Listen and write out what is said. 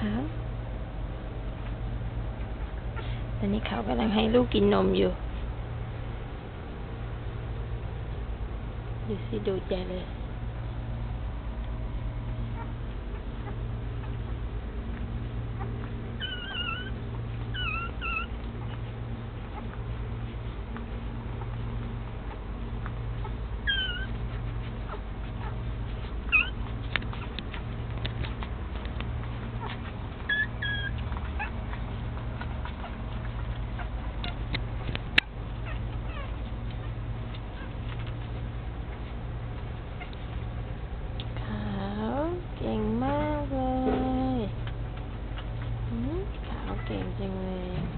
คะตอนนี้เขากำลังให้ลูกกินนมอยู่ ดูสิดูดใหญ่เลย 电竞类。